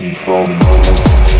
control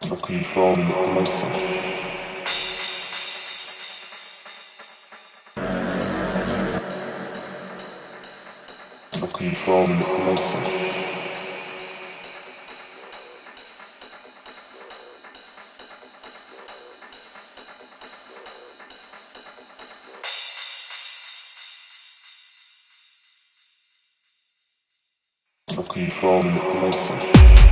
Control my Control my Control my control my Control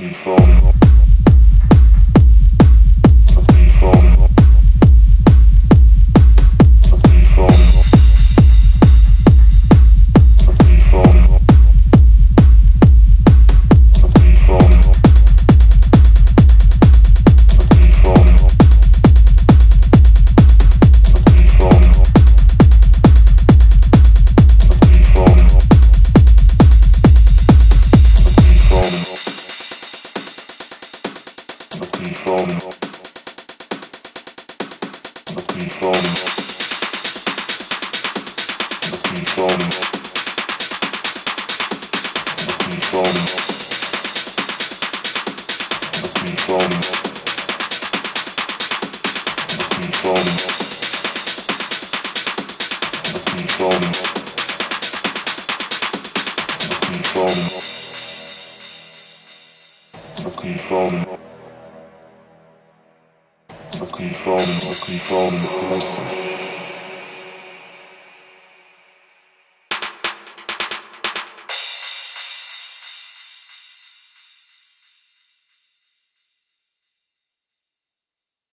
Control control. Control manipulation.